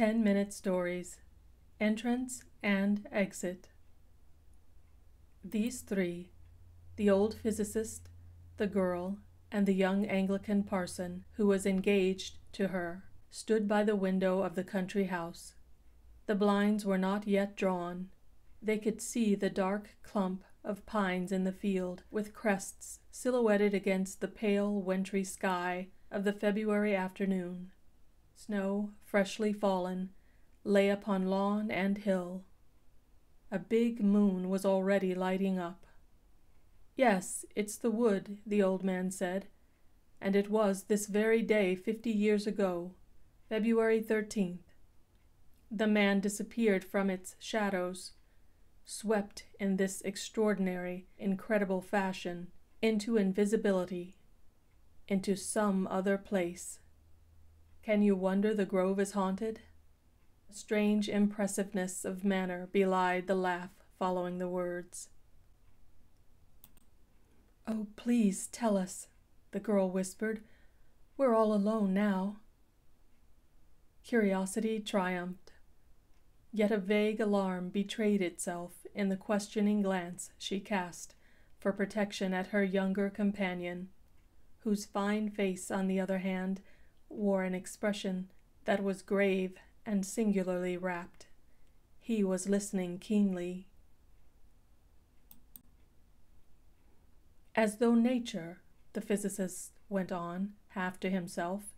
10 Minute Stories Entrance and Exit. These three, the old physicist, the girl, and the young Anglican parson who was engaged to her, stood by the window of the country house. The blinds were not yet drawn. They could see the dark clump of pines in the field, with crests silhouetted against the pale, wintry sky of the February afternoon. Snow, freshly fallen, lay upon lawn and hill. A big moon was already lighting up. Yes, it's the wood, the old man said, and it was this very day fifty years ago, February 13th. The man disappeared from its shadows, swept in this extraordinary, incredible fashion into invisibility, into some other place. Can you wonder the grove is haunted? A strange impressiveness of manner belied the laugh following the words. Oh, please tell us, the girl whispered. We're all alone now. Curiosity triumphed. Yet a vague alarm betrayed itself in the questioning glance she cast for protection at her younger companion, whose fine face, on the other hand, wore an expression that was grave and singularly rapt. He was listening keenly. As though nature, the physicist went on, half to himself,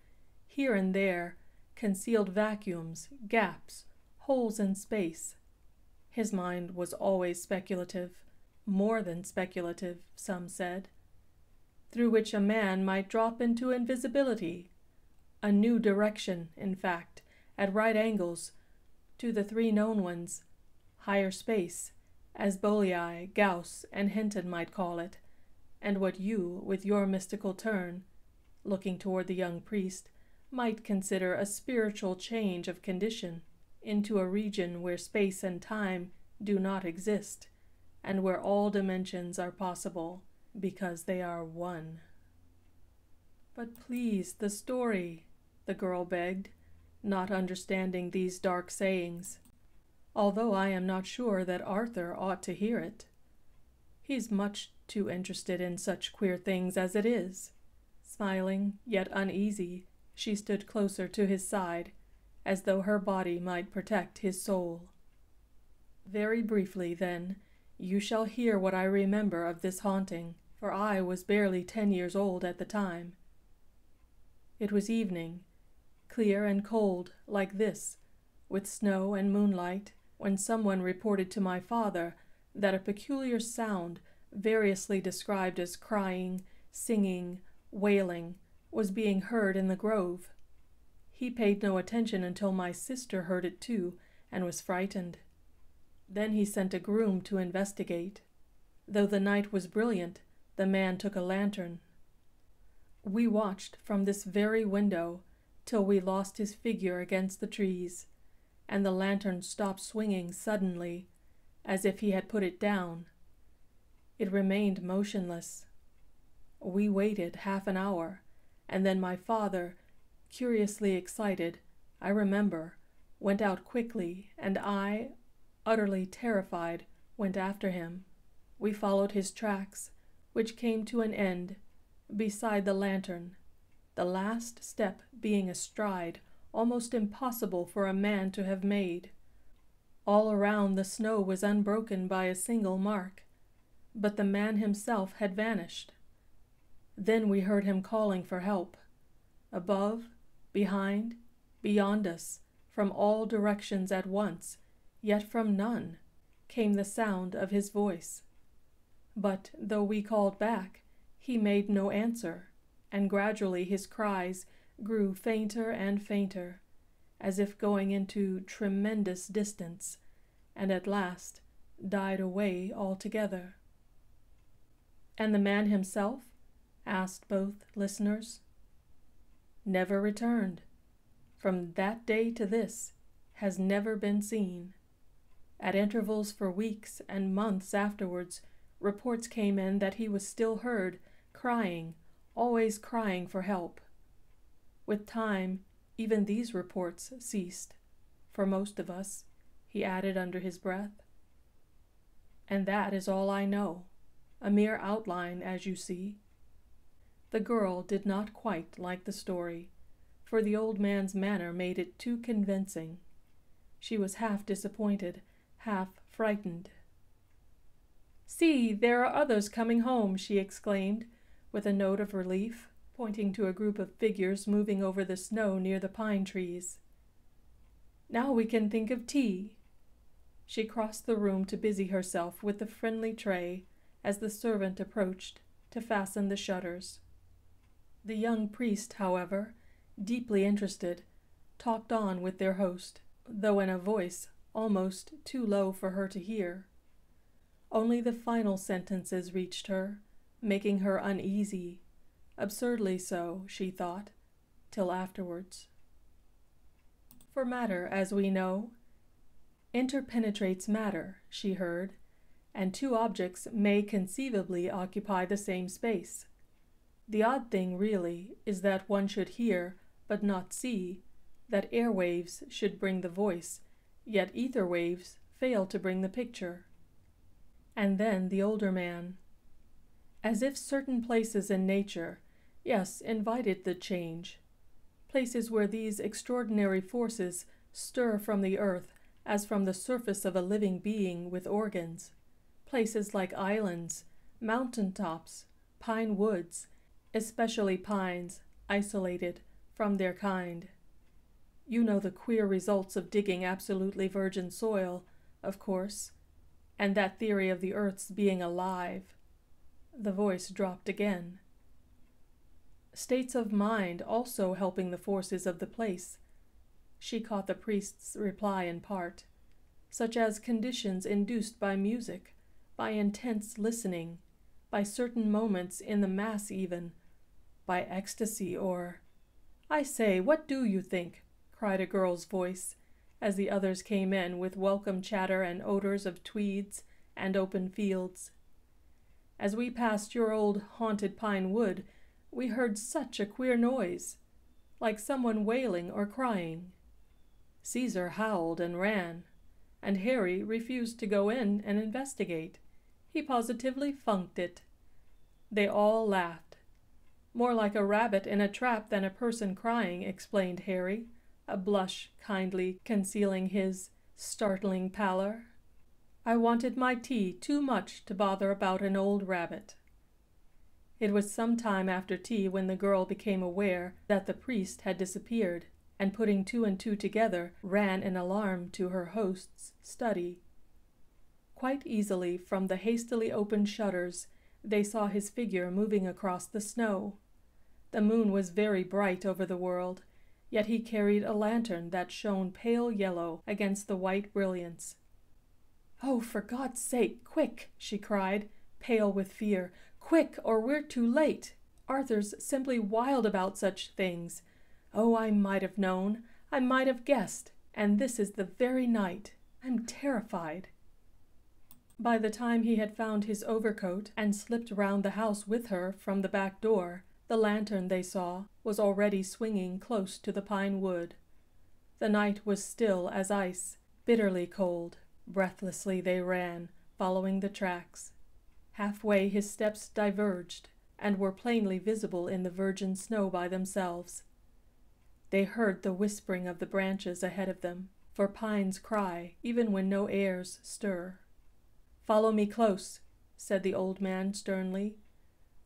here and there concealed vacuums, gaps, holes in space. His mind was always speculative, more than speculative, some said, through which a man might drop into invisibility, a new direction, in fact, at right angles to the three known ones, higher space, as Bolyai, Gauss, and Hinton might call it, and what you, with your mystical turn, looking toward the young priest, might consider a spiritual change of condition into a region where space and time do not exist, and where all dimensions are possible because they are one. But please, the story, the girl begged, not understanding these dark sayings, although I am not sure that Arthur ought to hear it. He's much too interested in such queer things as it is. Smiling, yet uneasy, she stood closer to his side, as though her body might protect his soul. Very briefly, then, you shall hear what I remember of this haunting, for I was barely ten years old at the time. It was evening, clear and cold, like this, with snow and moonlight, when someone reported to my father that a peculiar sound, variously described as crying, singing, wailing, was being heard in the grove. He paid no attention until my sister heard it too and was frightened. Then he sent a groom to investigate. Though the night was brilliant, the man took a lantern. We watched from this very window till we lost his figure against the trees, and the lantern stopped swinging suddenly, as if he had put it down. It remained motionless. We waited half an hour, and then my father, curiously excited, I remember, went out quickly, and I, utterly terrified, went after him. We followed his tracks, which came to an end beside the lantern the last step being a stride almost impossible for a man to have made. All around the snow was unbroken by a single mark, but the man himself had vanished. Then we heard him calling for help. Above, behind, beyond us, from all directions at once, yet from none, came the sound of his voice. But though we called back, he made no answer and gradually his cries grew fainter and fainter, as if going into tremendous distance, and at last died away altogether. And the man himself? asked both listeners. Never returned. From that day to this, has never been seen. At intervals for weeks and months afterwards, reports came in that he was still heard crying always crying for help. With time, even these reports ceased. for most of us, he added under his breath. And that is all I know, a mere outline, as you see. The girl did not quite like the story, for the old man's manner made it too convincing. She was half disappointed, half frightened. See, there are others coming home, she exclaimed, with a note of relief, pointing to a group of figures moving over the snow near the pine trees. Now we can think of tea. She crossed the room to busy herself with the friendly tray as the servant approached to fasten the shutters. The young priest, however, deeply interested, talked on with their host, though in a voice almost too low for her to hear. Only the final sentences reached her, making her uneasy, absurdly so, she thought, till afterwards. For matter, as we know, interpenetrates matter, she heard, and two objects may conceivably occupy the same space. The odd thing, really, is that one should hear, but not see, that air waves should bring the voice, yet ether waves fail to bring the picture. And then the older man. As if certain places in nature, yes, invited the change, places where these extraordinary forces stir from the earth as from the surface of a living being with organs, places like islands, mountain tops, pine woods, especially pines, isolated from their kind. You know the queer results of digging absolutely virgin soil, of course, and that theory of the earth's being alive. The voice dropped again states of mind also helping the forces of the place. She caught the priest's reply in part, such as conditions induced by music, by intense listening, by certain moments in the Mass, even, by ecstasy, or. I say, what do you think? cried a girl's voice, as the others came in with welcome chatter and odors of tweeds and open fields. As we passed your old haunted pine wood, we heard such a queer noise, like someone wailing or crying. Caesar howled and ran, and Harry refused to go in and investigate. He positively funked it. They all laughed. More like a rabbit in a trap than a person crying, explained Harry, a blush kindly concealing his startling pallor. I wanted my tea too much to bother about an old rabbit. It was some time after tea when the girl became aware that the priest had disappeared, and putting two and two together, ran in alarm to her host's study. Quite easily, from the hastily opened shutters, they saw his figure moving across the snow. The moon was very bright over the world, yet he carried a lantern that shone pale yellow against the white brilliance. Oh, for God's sake, quick! she cried, pale with fear. Quick, or we're too late. Arthur's simply wild about such things. Oh, I might have known. I might have guessed. And this is the very night. I'm terrified. By the time he had found his overcoat and slipped round the house with her from the back door, the lantern they saw was already swinging close to the pine wood. The night was still as ice, bitterly cold. Breathlessly they ran, following the tracks. Halfway his steps diverged, and were plainly visible in the virgin snow by themselves. They heard the whispering of the branches ahead of them, for pines cry even when no airs stir. Follow me close, said the old man sternly.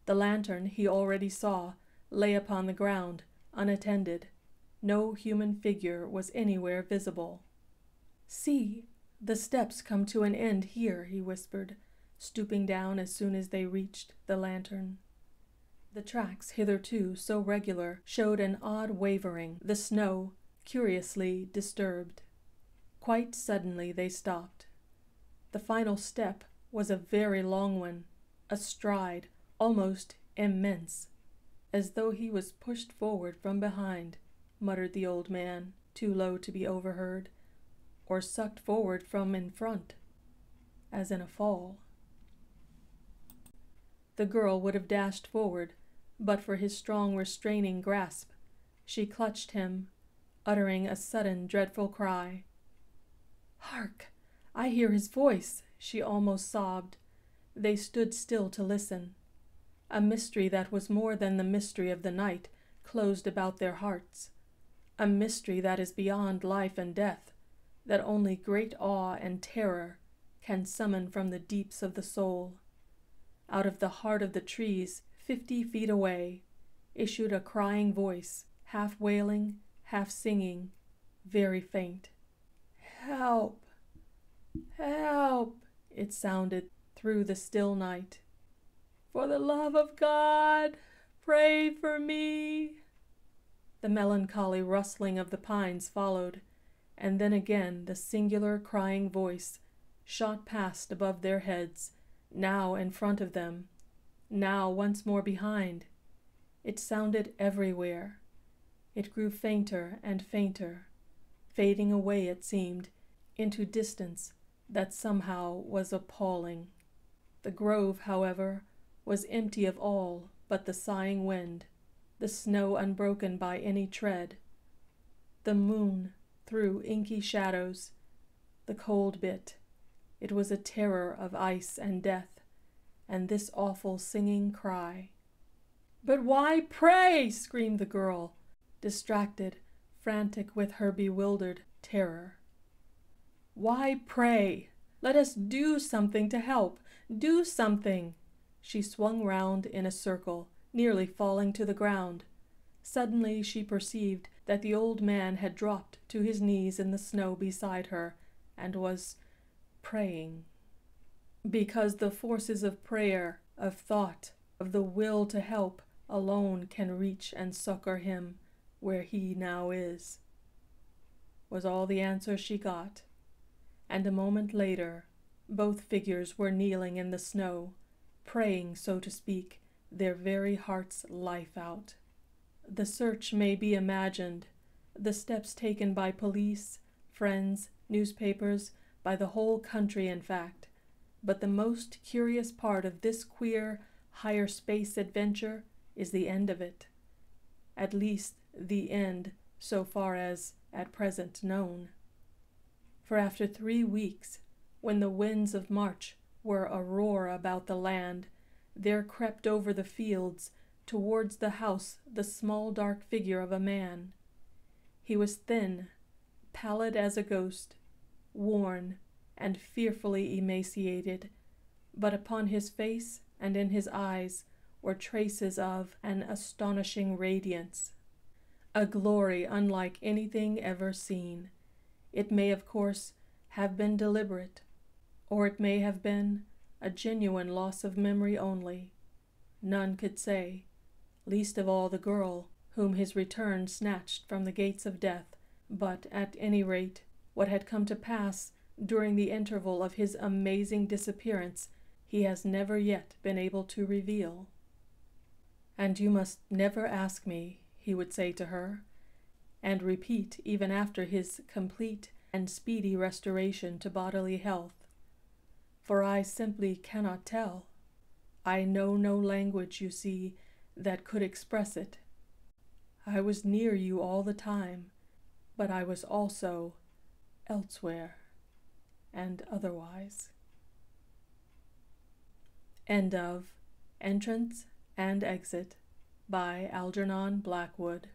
The lantern he already saw lay upon the ground, unattended. No human figure was anywhere visible. See, the steps come to an end here, he whispered, stooping down as soon as they reached the lantern. The tracks, hitherto so regular, showed an odd wavering, the snow curiously disturbed. Quite suddenly they stopped. The final step was a very long one, a stride almost immense, as though he was pushed forward from behind, muttered the old man, too low to be overheard, or sucked forward from in front, as in a fall. The girl would have dashed forward, but for his strong restraining grasp. She clutched him, uttering a sudden dreadful cry, Hark! I hear his voice, she almost sobbed. They stood still to listen. A mystery that was more than the mystery of the night closed about their hearts. A mystery that is beyond life and death, that only great awe and terror can summon from the deeps of the soul. Out of the heart of the trees, fifty feet away, issued a crying voice, half wailing, half singing, very faint. Help! Help! It sounded through the still night. For the love of God, pray for me. The melancholy rustling of the pines followed, and then again the singular crying voice shot past above their heads, now in front of them, now once more behind. It sounded everywhere. It grew fainter and fainter, fading away, it seemed, into distance that somehow was appalling. The grove, however, was empty of all but the sighing wind, the snow unbroken by any tread. The moon threw inky shadows, the cold bit. It was a terror of ice and death, and this awful singing cry. But why pray? screamed the girl, distracted, frantic with her bewildered terror. Why pray? Let us do something to help. Do something. She swung round in a circle, nearly falling to the ground. Suddenly she perceived that the old man had dropped to his knees in the snow beside her and was praying. Because the forces of prayer, of thought, of the will to help alone can reach and succor him where he now is, was all the answer she got. And a moment later, both figures were kneeling in the snow, praying, so to speak, their very heart's life out. The search may be imagined, the steps taken by police, friends, newspapers, by the whole country, in fact. But the most curious part of this queer, higher space adventure is the end of it. At least, the end so far as at present known. For after three weeks, when the winds of March were a roar about the land, there crept over the fields towards the house the small dark figure of a man. He was thin, pallid as a ghost, worn, and fearfully emaciated, but upon his face and in his eyes were traces of an astonishing radiance, a glory unlike anything ever seen. It may, of course, have been deliberate, or it may have been a genuine loss of memory only. None could say, least of all the girl whom his return snatched from the gates of death, but at any rate, what had come to pass during the interval of his amazing disappearance he has never yet been able to reveal. And you must never ask me, he would say to her, and repeat even after his complete and speedy restoration to bodily health. For I simply cannot tell. I know no language, you see, that could express it. I was near you all the time, but I was also elsewhere and otherwise. End of Entrance and Exit by Algernon Blackwood.